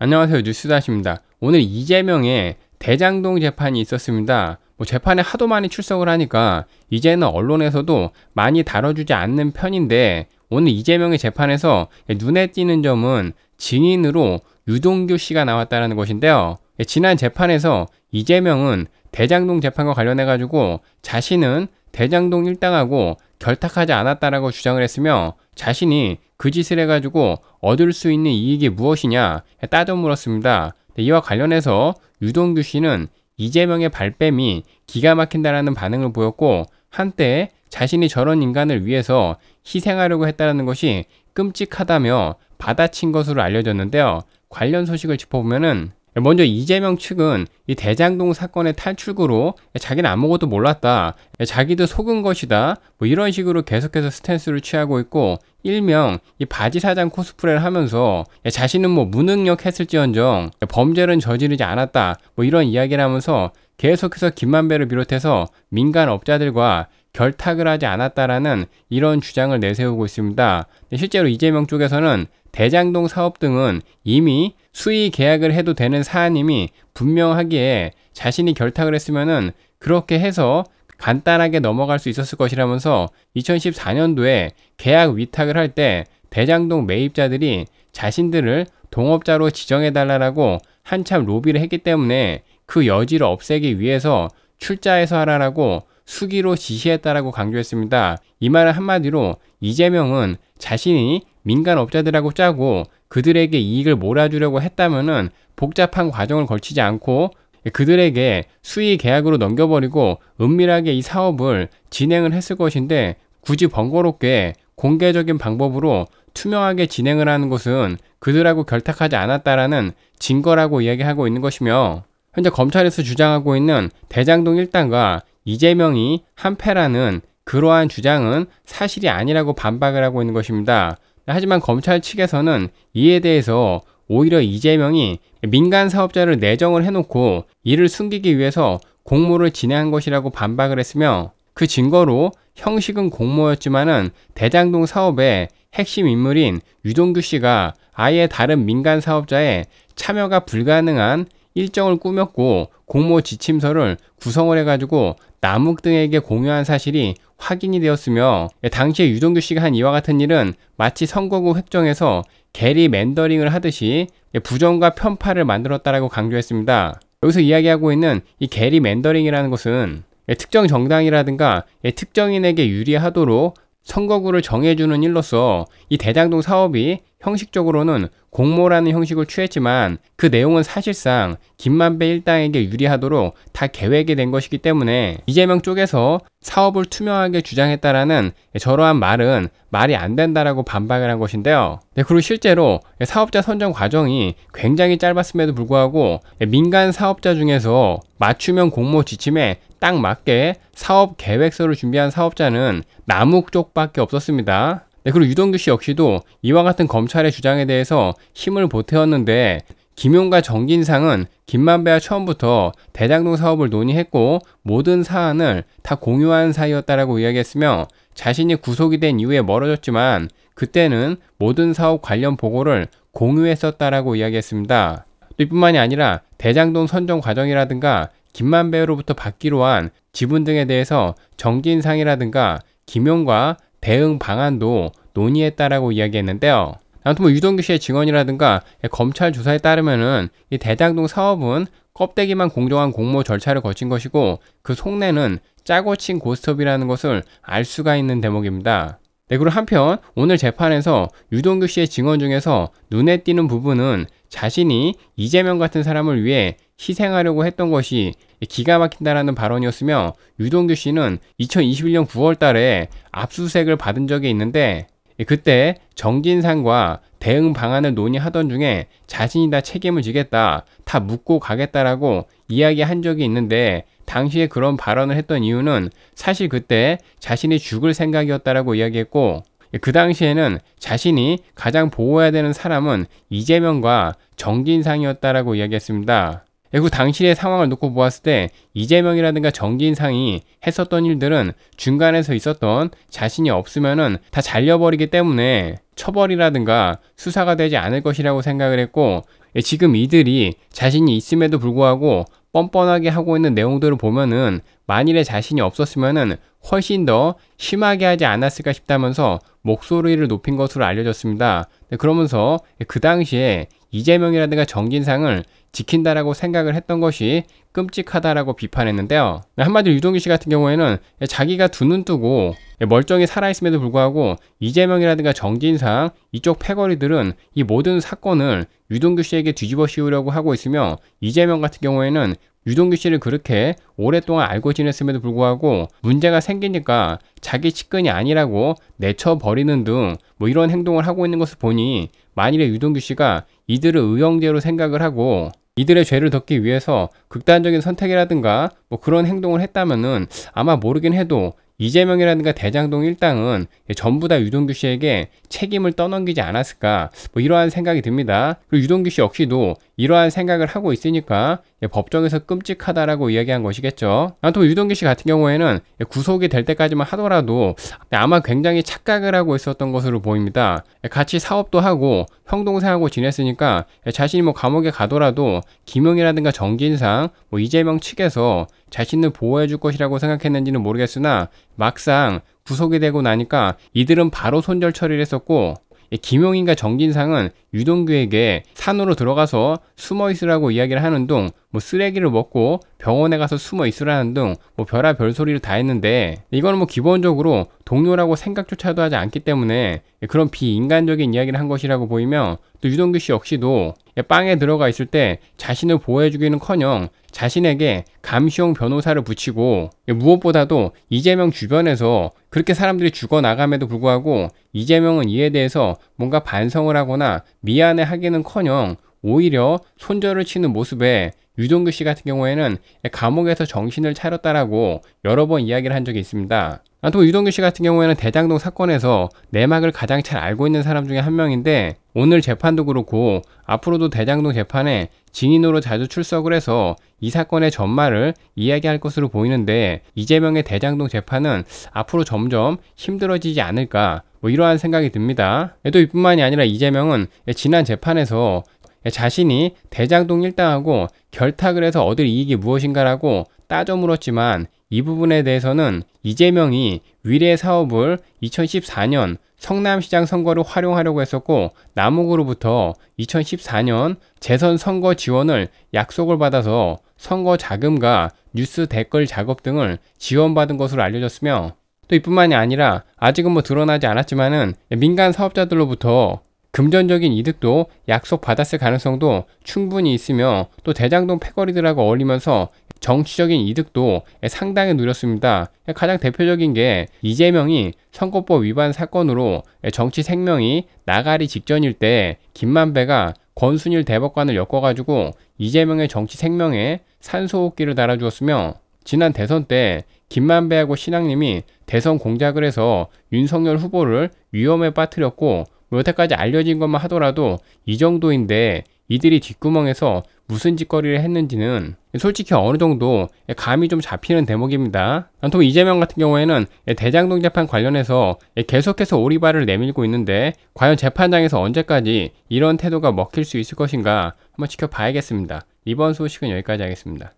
안녕하세요 뉴스다시입니다. 오늘 이재명의 대장동 재판이 있었습니다. 뭐 재판에 하도 많이 출석을 하니까 이제는 언론에서도 많이 다뤄주지 않는 편인데 오늘 이재명의 재판에서 눈에 띄는 점은 증인으로 유동규 씨가 나왔다는 것인데요. 지난 재판에서 이재명은 대장동 재판과 관련해 가지고 자신은 대장동 일당하고 결탁하지 않았다라고 주장을 했으며 자신이 그 짓을 해가지고 얻을 수 있는 이익이 무엇이냐 따져 물었습니다. 이와 관련해서 유동규 씨는 이재명의 발뺌이 기가 막힌다라는 반응을 보였고 한때 자신이 저런 인간을 위해서 희생하려고 했다는 것이 끔찍하다며 받아친 것으로 알려졌는데요. 관련 소식을 짚어보면은 먼저 이재명 측은 이 대장동 사건의 탈출구로 자기는 아무것도 몰랐다. 자기도 속은 것이다. 뭐 이런 식으로 계속해서 스탠스를 취하고 있고 일명 이 바지 사장 코스프레를 하면서 자신은 뭐 무능력했을지언정 범죄는 저지르지 않았다. 뭐 이런 이야기를 하면서 계속해서 김만배를 비롯해서 민간 업자들과 결탁을 하지 않았다라는 이런 주장을 내세우고 있습니다. 실제로 이재명 쪽에서는 대장동 사업 등은 이미 수의 계약을 해도 되는 사안임이 분명하기에 자신이 결탁을 했으면은 그렇게 해서 간단하게 넘어갈 수 있었을 것이라면서 2014년도에 계약 위탁을 할 때 대장동 매입자들이 자신들을 동업자로 지정해달라고 한참 로비를 했기 때문에 그 여지를 없애기 위해서 출자해서 하라라고 수기로 지시했다라고 강조했습니다. 이 말은 한마디로 이재명은 자신이 민간 업자들하고 짜고 그들에게 이익을 몰아주려고 했다면은 복잡한 과정을 걸치지 않고 그들에게 수의 계약으로 넘겨버리고 은밀하게 이 사업을 진행을 했을 것인데 굳이 번거롭게 공개적인 방법으로 투명하게 진행을 하는 것은 그들하고 결탁하지 않았다라는 증거라고 이야기하고 있는 것이며 현재 검찰에서 주장하고 있는 대장동 일당과 이재명이 한패라는 그러한 주장은 사실이 아니라고 반박을 하고 있는 것입니다. 하지만 검찰 측에서는 이에 대해서 오히려 이재명이 민간 사업자를 내정을 해놓고 이를 숨기기 위해서 공모를 진행한 것이라고 반박을 했으며 그 증거로 형식은 공모였지만은 대장동 사업의 핵심 인물인 유동규 씨가 아예 다른 민간 사업자의 참여가 불가능한 일정을 꾸몄고 공모 지침서를 구성을 해가지고 남욱 등에게 공유한 사실이 확인이 되었으며 당시에 유동규 씨가 한 이와 같은 일은 마치 선거구 획정에서 게리 맨더링을 하듯이 부정과 편파를 만들었다라고 강조했습니다. 여기서 이야기하고 있는 이 게리 맨더링이라는 것은 특정 정당이라든가 특정인에게 유리하도록 선거구를 정해주는 일로서 이 대장동 사업이 형식적으로는 공모라는 형식을 취했지만 그 내용은 사실상 김만배 일당에게 유리하도록 다 계획이 된 것이기 때문에 이재명 쪽에서 사업을 투명하게 주장했다라는 저러한 말은 말이 안 된다라고 반박을 한 것인데요. 네, 그리고 실제로 사업자 선정 과정이 굉장히 짧았음에도 불구하고 민간 사업자 중에서 맞춤형 공모 지침에 딱 맞게 사업 계획서를 준비한 사업자는 남욱 쪽밖에 없었습니다. 네, 그리고 유동규 씨 역시도 이와 같은 검찰의 주장에 대해서 힘을 보태었는데 김용과 정진상은 김만배와 처음부터 대장동 사업을 논의했고 모든 사안을 다 공유한 사이였다라고 이야기했으며 자신이 구속이 된 이후에 멀어졌지만 그때는 모든 사업 관련 보고를 공유했었다라고 이야기했습니다. 또 이뿐만이 아니라 대장동 선정 과정이라든가 김만배로부터 받기로 한 지분 등에 대해서 정진상이라든가 김용과 대응 방안도 논의했다라고 이야기했는데요. 아무튼 뭐 유동규 씨의 증언이라든가 검찰 조사에 따르면은 이 대장동 사업은 껍데기만 공정한 공모 절차를 거친 것이고 그 속내는 짜고 친 고스톱이라는 것을 알 수가 있는 대목입니다. 네, 그리고 한편 오늘 재판에서 유동규 씨의 증언 중에서 눈에 띄는 부분은 자신이 이재명 같은 사람을 위해 희생하려고 했던 것이 기가 막힌다라는 발언이었으며 유동규 씨는 2021년 9월 달에 압수수색을 받은 적이 있는데 그때 정진상과 대응 방안을 논의하던 중에 자신이 다 책임을 지겠다, 다 묻고 가겠다라고 이야기한 적이 있는데 당시에 그런 발언을 했던 이유는 사실 그때 자신이 죽을 생각이었다라고 이야기했고 그 당시에는 자신이 가장 보호해야 되는 사람은 이재명과 정진상이었다라고 이야기했습니다. 그리고 당시의 상황을 놓고 보았을 때 이재명이라든가 정진상이 했었던 일들은 중간에서 있었던 자신이 없으면은 다 잘려버리기 때문에 처벌이라든가 수사가 되지 않을 것이라고 생각을 했고 지금 이들이 자신이 있음에도 불구하고 뻔뻔하게 하고 있는 내용들을 보면은 만일에 자신이 없었으면은 훨씬 더 심하게 하지 않았을까 싶다면서 목소리를 높인 것으로 알려졌습니다. 네, 그러면서 그 당시에 이재명이라든가 정진상을 지킨다라고 생각을 했던 것이 끔찍하다라고 비판했는데요. 네, 한마디로 유동규 씨 같은 경우에는 자기가 두 눈 뜨고 멀쩡히 살아있음에도 불구하고 이재명이라든가 정진상 이쪽 패거리들은 이 모든 사건을 유동규 씨에게 뒤집어 씌우려고 하고 있으며 이재명 같은 경우에는 유동규 씨를 그렇게 오랫동안 알고 지냈음에도 불구하고 문제가 생기니까 자기 측근이 아니라고 내쳐버리는 등 뭐 이런 행동을 하고 있는 것을 보니 만일에 유동규 씨가 이들을 의형제로 생각을 하고 이들의 죄를 덮기 위해서 극단적인 선택이라든가 뭐 그런 행동을 했다면은 아마 모르긴 해도 이재명이라든가 대장동 일당은 전부 다 유동규 씨에게 책임을 떠넘기지 않았을까 뭐 이러한 생각이 듭니다. 그리고 유동규 씨 역시도 이러한 생각을 하고 있으니까 법정에서 끔찍하다라고 이야기한 것이겠죠. 아, 또 유동규 씨 같은 경우에는 구속이 될 때까지만 하더라도 아마 굉장히 착각을 하고 있었던 것으로 보입니다. 같이 사업도 하고 형 동생하고 지냈으니까 자신이 뭐 감옥에 가더라도 김용이라든가 정진상, 뭐 이재명 측에서 자신을 보호해 줄 것이라고 생각했는지는 모르겠으나 막상 구속이 되고 나니까 이들은 바로 손절 처리를 했었고 김용인과 정진상은 유동규에게 산으로 들어가서 숨어 있으라고 이야기를 하는 등뭐 쓰레기를 먹고 병원에 가서 숨어 있으라는 등뭐 별아 별 소리를 다 했는데 이거는 뭐 기본적으로 동료라고 생각조차도 하지 않기 때문에 그런 비인간적인 이야기를 한 것이라고 보이며 또 유동규 씨 역시도 빵에 들어가 있을 때 자신을 보호해주기는커녕 자신에게 감시용 변호사를 붙이고 무엇보다도 이재명 주변에서 그렇게 사람들이 죽어나감에도 불구하고 이재명은 이에 대해서 뭔가 반성을 하거나 미안해 하기는커녕 오히려 손절을 치는 모습에 유동규 씨 같은 경우에는 감옥에서 정신을 차렸다라고 여러 번 이야기를 한 적이 있습니다. 아, 또 유동규 씨 같은 경우에는 대장동 사건에서 내막을 가장 잘 알고 있는 사람 중에 한 명인데 오늘 재판도 그렇고 앞으로도 대장동 재판에 증인으로 자주 출석을 해서 이 사건의 전말을 이야기할 것으로 보이는데 이재명의 대장동 재판은 앞으로 점점 힘들어지지 않을까 뭐 이러한 생각이 듭니다. 또 이뿐만이 아니라 이재명은 지난 재판에서 자신이 대장동 일당하고 결탁을 해서 얻을 이익이 무엇인가라고 따져 물었지만 이 부분에 대해서는 이재명이 위례 사업을 2014년 성남시장 선거를 활용하려고 했었고 남욱으로부터 2014년 재선 선거 지원을 약속을 받아서 선거 자금과 뉴스 댓글 작업 등을 지원받은 것으로 알려졌으며 또 이뿐만이 아니라 아직은 뭐 드러나지 않았지만은 민간 사업자들로부터 금전적인 이득도 약속받았을 가능성도 충분히 있으며 또 대장동 패거리들하고 어울리면서 정치적인 이득도 상당히 누렸습니다. 가장 대표적인 게 이재명이 선거법 위반 사건으로 정치 생명이 나가리 직전일 때 김만배가 권순일 대법관을 엮어가지고 이재명의 정치 생명에 산소호흡기를 달아주었으며 지난 대선 때 김만배하고 신앙님이 대선 공작을 해서 윤석열 후보를 위험에 빠뜨렸고 여태까지 알려진 것만 하더라도 이 정도인데 이들이 뒷구멍에서 무슨 짓거리를 했는지는 솔직히 어느 정도 감이 좀 잡히는 대목입니다. 또 이재명 같은 경우에는 대장동 재판 관련해서 계속해서 오리발을 내밀고 있는데 과연 재판장에서 언제까지 이런 태도가 먹힐 수 있을 것인가 한번 지켜봐야겠습니다. 이번 소식은 여기까지 하겠습니다.